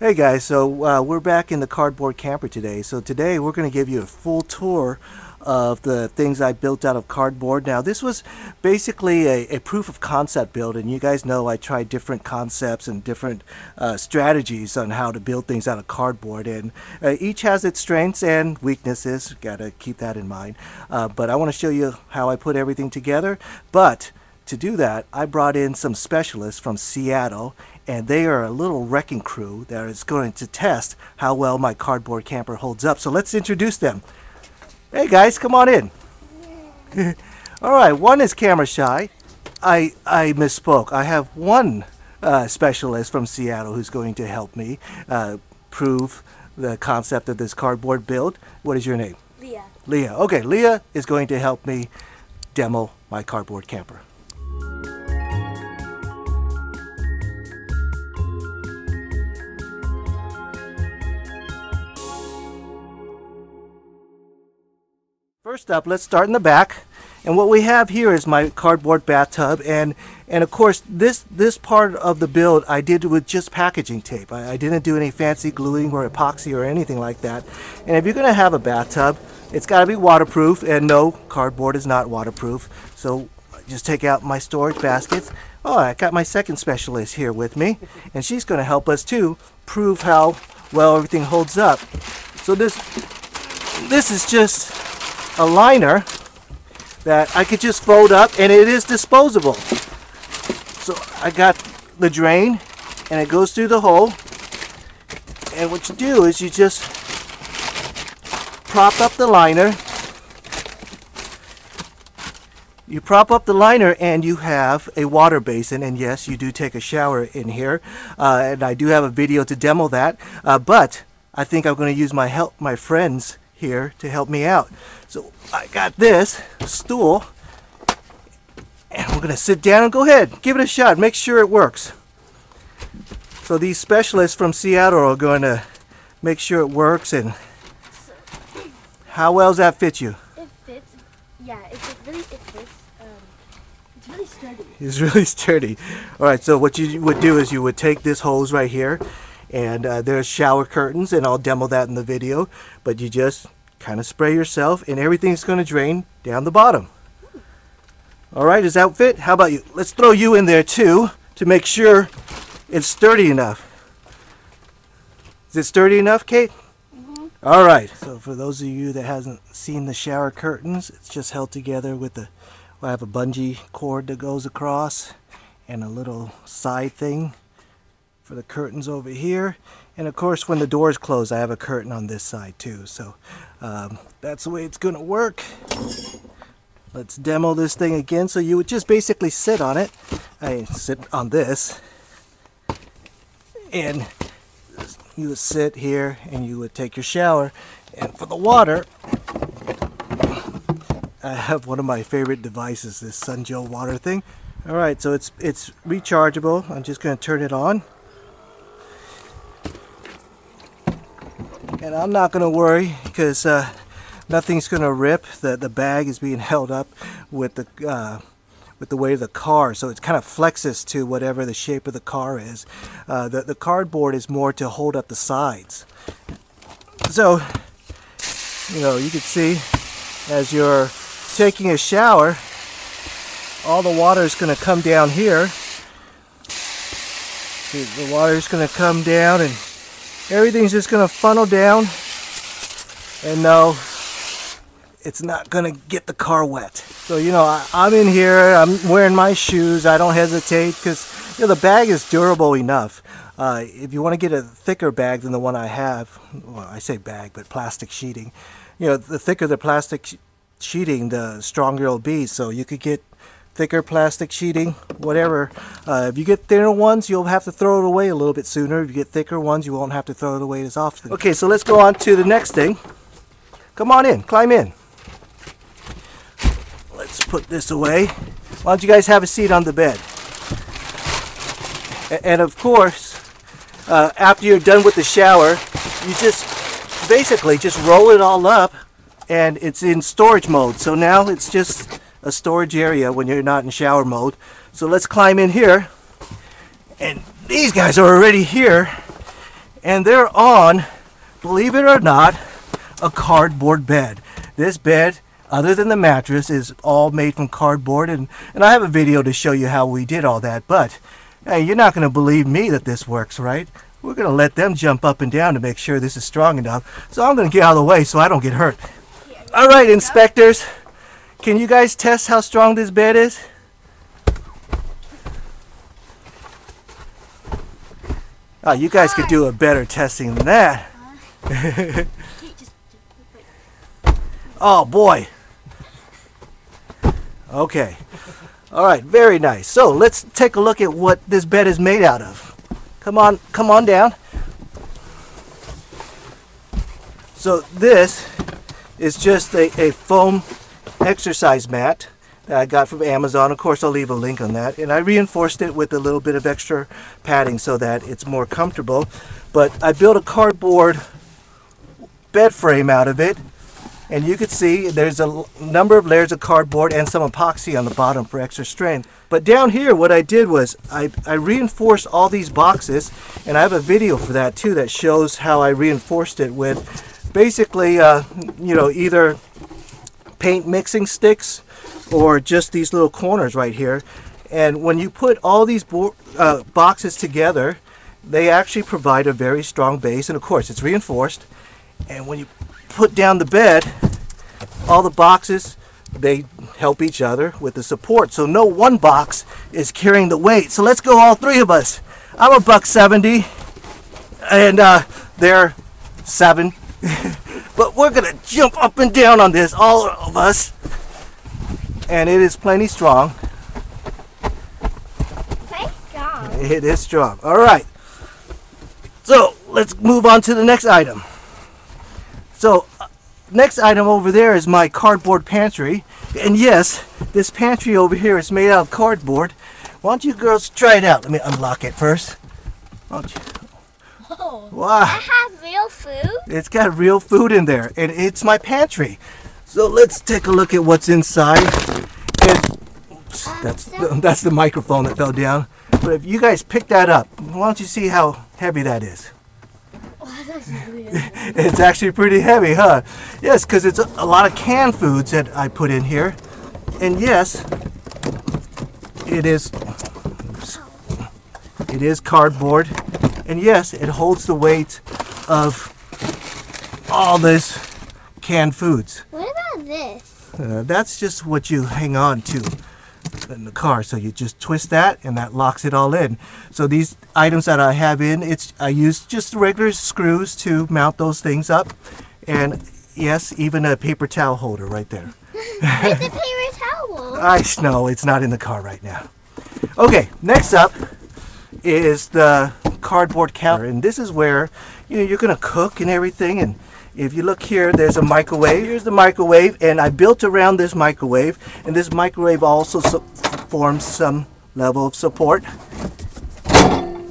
Hey guys, so uh, we're back in the cardboard camper today. So today we're going to give you a full tour of the things I built out of cardboard. Now this was basically a, a proof of concept build and you guys know I tried different concepts and different uh, strategies on how to build things out of cardboard and uh, each has its strengths and weaknesses. Got to keep that in mind. Uh, but I want to show you how I put everything together. But to do that, I brought in some specialists from Seattle and they are a little wrecking crew that is going to test how well my cardboard camper holds up. So let's introduce them. Hey guys, come on in. All right, one is camera shy. I I misspoke. I have one uh, specialist from Seattle who's going to help me uh, prove the concept of this cardboard build. What is your name? Leah. Leah. Okay, Leah is going to help me demo my cardboard camper. First up, let's start in the back. And what we have here is my cardboard bathtub and and of course this this part of the build I did with just packaging tape. I, I didn't do any fancy gluing or epoxy or anything like that. And if you're gonna have a bathtub, it's gotta be waterproof and no, cardboard is not waterproof. So just take out my storage baskets. Oh, I got my second specialist here with me and she's gonna help us too prove how well everything holds up. So this this is just a liner that I could just fold up and it is disposable. So I got the drain and it goes through the hole. And what you do is you just prop up the liner. You prop up the liner and you have a water basin. And yes you do take a shower in here. Uh, and I do have a video to demo that. Uh, but I think I'm going to use my help my friends here to help me out. So I got this stool and we're gonna sit down and go ahead, give it a shot, make sure it works. So these specialists from Seattle are going to make sure it works and how well does that fit you? It fits. Yeah, it, it really it fits. Um, it's really sturdy. It's really sturdy. All right, so what you would do is you would take this hose right here and uh, there's shower curtains and I'll demo that in the video but you just kind of spray yourself and everything's going to drain down the bottom. Alright does that fit? How about you? Let's throw you in there too to make sure it's sturdy enough. Is it sturdy enough Kate? Mm-hmm. alright so for those of you that hasn't seen the shower curtains it's just held together with the well, I have a bungee cord that goes across and a little side thing for the curtains over here. And of course when the doors close I have a curtain on this side too. So um, that's the way it's gonna work. Let's demo this thing again. So you would just basically sit on it. I sit on this. And you would sit here and you would take your shower. And for the water I have one of my favorite devices this Sunjoe water thing. Alright so it's it's rechargeable. I'm just gonna turn it on and I'm not gonna worry because uh, nothing's gonna rip the the bag is being held up with the uh, with the weight of the car so it kind of flexes to whatever the shape of the car is. Uh, the, the cardboard is more to hold up the sides. So you know you can see as you're taking a shower all the water is going to come down here. The water is going to come down and everything's just to funnel down. And no it's not to get the car wet. So you know I, I'm in here I'm wearing my shoes I don't hesitate because you know the bag is durable enough. Uh, if you want to get a thicker bag than the one I have well I say bag but plastic sheeting you know the thicker the plastic sheeting the stronger it'll be. So you could get thicker plastic sheeting, whatever. Uh, if you get thinner ones, you'll have to throw it away a little bit sooner. If you get thicker ones, you won't have to throw it away as often. Okay, so let's go on to the next thing. Come on in, climb in. Let's put this away. Why don't you guys have a seat on the bed? And of course, uh, after you're done with the shower, you just basically just roll it all up and it's in storage mode. So now it's just a storage area when you're not in shower mode. So let's climb in here. And these guys are already here. and they're on, believe it or not, a cardboard bed. This bed, other than the mattress, is all made from cardboard, and, and I have a video to show you how we did all that, but hey, you're not going to believe me that this works, right? We're going to let them jump up and down to make sure this is strong enough, so I'm going to get out of the way so I don't get hurt. All right, inspectors, can you guys test how strong this bed is? Oh, you guys could do a better testing than that. Oh boy. Okay. All right, very nice. So let's take a look at what this bed is made out of. Come on, come on down. So this is just a, a foam exercise mat that I got from Amazon. Of course, I'll leave a link on that. And I reinforced it with a little bit of extra padding so that it's more comfortable. But I built a cardboard bed frame out of it and you can see there's a number of layers of cardboard and some epoxy on the bottom for extra strength. But down here, what I did was I, I reinforced all these boxes, and I have a video for that too that shows how I reinforced it with basically, uh, you know, either paint mixing sticks or just these little corners right here. And when you put all these uh, boxes together, they actually provide a very strong base, and of course, it's reinforced. And when you put down the bed, all the boxes they help each other with the support. So no one box is carrying the weight. So let's go all three of us. I'm a buck 70 and uh, they're seven. but we're gonna jump up and down on this, all of us. And it is plenty strong. thank God. It is strong. All right. So let's move on to the next item. So, uh, next item over there is my cardboard pantry. And yes, this pantry over here is made out of cardboard. Why don't you girls try it out? Let me unlock it first. Why don't you? Oh. Wow. I have real food. It's got real food in there, and it's my pantry. So let's take a look at what's inside. And oops, um, that's the, that's the microphone that fell down. But if you guys pick that up, why don't you see how heavy that is? It's actually pretty heavy, huh? Yes, because it's a, a lot of canned foods that I put in here. And yes, it is. oops. It is cardboard. And yes, it holds the weight of all this canned foods. What about this? Uh, that's just what you hang on to in the car. So you just twist that, and that locks it all in. So these items that I have in, it's I use just regular screws to mount those things up, and yes, even a paper towel holder right there. It's a paper towel. I know it's not in the car right now. Okay, next up is the cardboard counter, and this is where you know you're gonna cook and everything. And if you look here, there's a microwave. Here's the microwave, and I built around this microwave, and this microwave also forms some level of support.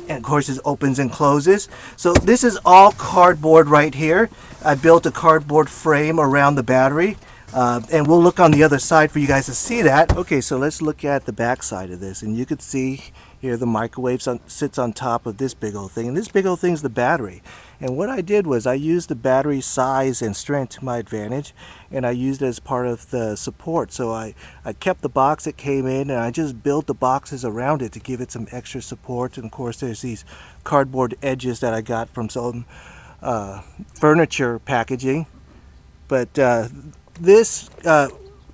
And of course, it opens and closes. So this is all cardboard right here. I built a cardboard frame around the battery. Uh, and we'll look on the other side for you guys to see that. Okay, so let's look at the back side of this. And you can see here the microwave on, sits on top of this big old thing. And this big old thing is the battery. And what I did was I used the battery size and strength to my advantage. And I used it as part of the support. So I, I kept the box that came in and I just built the boxes around it to give it some extra support. And of course there's these cardboard edges that I got from some uh, furniture packaging. But uh, this uh,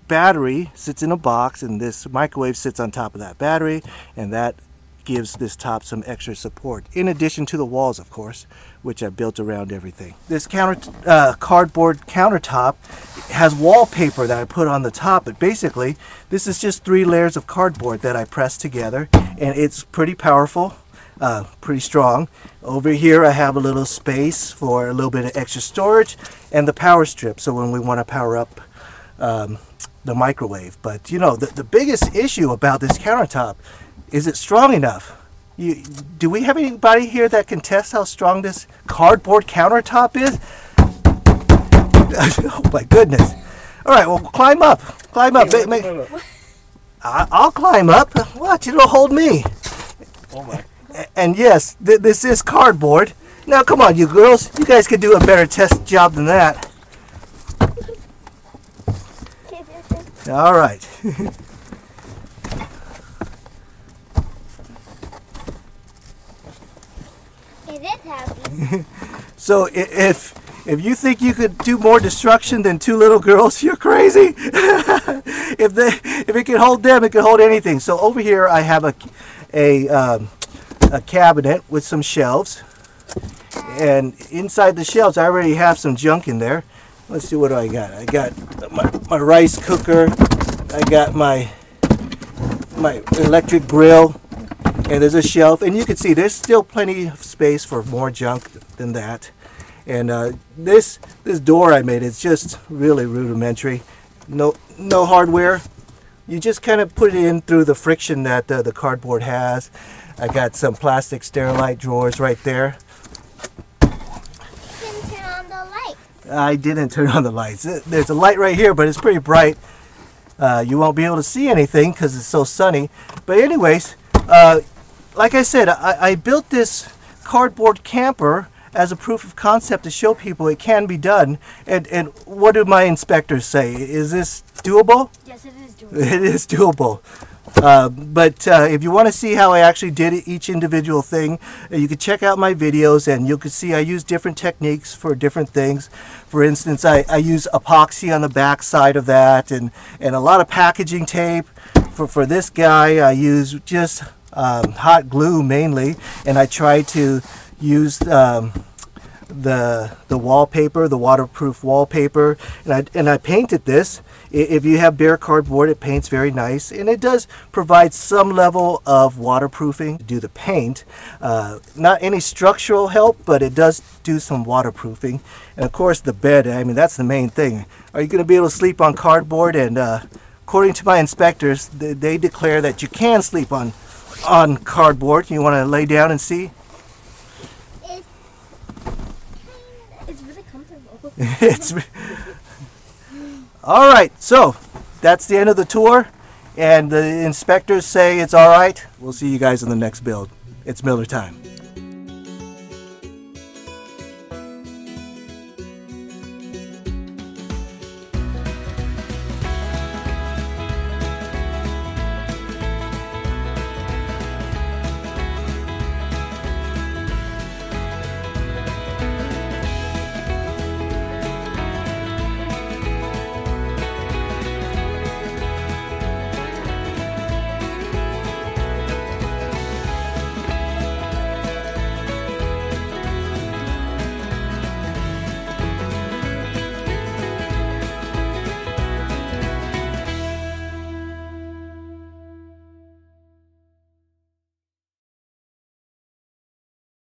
battery sits in a box and this microwave sits on top of that battery and that gives this top some extra support in addition to the walls of course which I built around everything. This counter uh, cardboard countertop has wallpaper that I put on the top but basically this is just three layers of cardboard that I pressed together and it's pretty powerful uh, pretty strong. Over here I have a little space for a little bit of extra storage and the power strip so when we want to power up um, the microwave. But you know the, the biggest issue about this countertop is it strong enough? You, do we have anybody here that can test how strong this cardboard countertop is? oh my goodness. All right, well climb up. Climb up. Ma- ma- I, I'll climb up. Watch, it'll hold me. Oh my. And yes, th- this is cardboard, Now, come on, you girls. You guys could do a better test job than that. All right. It is happy. So if if you think you could do more destruction than two little girls, you're crazy. if they if it can hold them, it can hold anything. So over here I have a a um, a cabinet with some shelves, and inside the shelves I already have some junk in there. Let's see what do I got. I got my, my rice cooker. I got my my electric grill. And there's a shelf. And you can see there's still plenty of space for more junk than that. And uh, this this door I made it's just really rudimentary. No no hardware. You just kind of put it in through the friction that uh, the cardboard has I got some plastic sterilite drawers right there You can turn on the. I didn't turn on the lights there's a light right here but it's pretty bright uh, you won't be able to see anything because it's so sunny but anyways uh, like I said, I, I built this cardboard camper as a proof of concept to show people it can be done. And, and what do my inspectors say? Is this doable? Yes, it is doing. It is doable. Uh, but uh, if you want to see how I actually did each individual thing, uh, you can check out my videos and you can see I use different techniques for different things. For instance, I, I use epoxy on the back side of that and, and a lot of packaging tape. For, for this guy, I use just um, hot glue mainly, and I try to use um, the the wallpaper, the waterproof wallpaper, and I and I painted this. If you have bare cardboard, it paints very nice, and it does provide some level of waterproofing to do the paint. Uh, not any structural help, but it does do some waterproofing. And of course, the bed. I mean, that's the main thing. Are you going to be able to sleep on cardboard? And uh, according to my inspectors, they, they declare that you can sleep on on cardboard. You want to lay down and see? It's, it's really comfortable. it's all right so that's the end of the tour and the inspectors say it's all right we'll see you guys in the next build. It's miller time